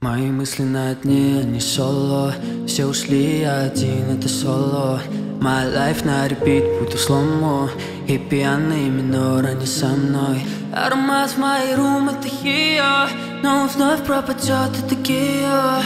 Мои мысли на дне, не соло. Все ушли, я один, это соло. My life на репит, будто сломо. И пьяный минор, они со мной. Аромат в моей рум, это хио. Но вновь пропадет, это гио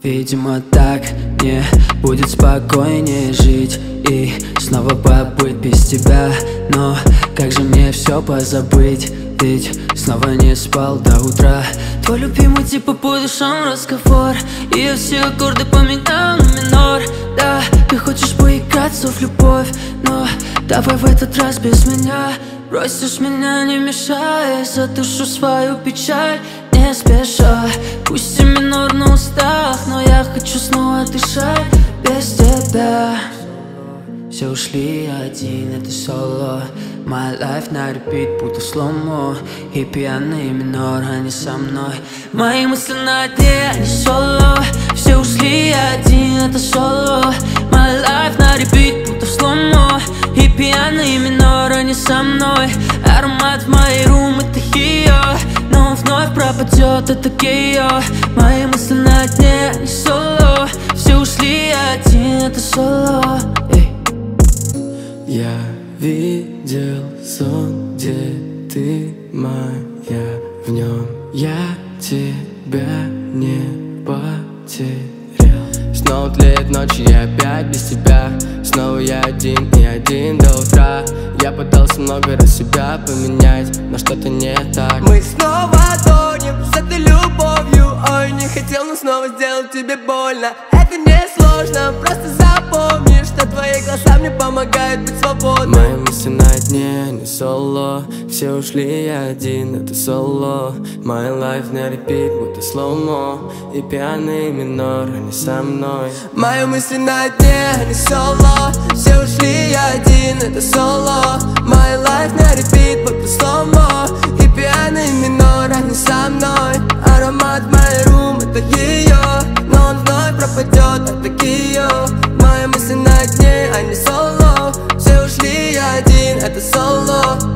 Видимо так мне будет спокойнее жить. И снова побыть без тебя. Но как же мне все позабыть Ведь снова не спал до утра. Твой любимый типа по душам разговор. И я все аккорды поменял на минор. Да, ты хочешь поиграться в любовь Но давай в этот раз без меня. Бросишь меня, не мешая Задушу свою печаль, не спеша. Пусть и минор на устах Но я хочу снова дышать без тебя все ушли, один, это соло. My life на репит, будто сломо И пьяный минор, они со мной. Мои мысли на дне, они соло. Все ушли, один, это соло. My life на репит, будто сломо И пьяный минор, они со мной. Аромат в моей рум, это хио. Но он вновь пропадет, это гео Мои мысли на дне, они соло. Все ушли, один, это соло я видел сон, где ты моя. В нем я тебя не потерял. Снова тлеет ночи, я опять без тебя. Снова я один и один до утра. Я пытался много раз себя поменять, но что-то не так. Мы снова тонем с этой любовью. Ой, не хотел, но снова сделал тебе больно. Это не сложно, просто это твои глаза мне помогают быть свободным. Мои мысли на дне, не соло. Все ушли, я один, это соло. My life на репит, будто сломо И пьяный минор не со мной. Мои мысли на дне, не соло. Все ушли, я один, это соло. My life на репит, будто сломо И пьяный минор не со мной. Аромат моей рум, это ее Но он вновь пропадет, это а the solo.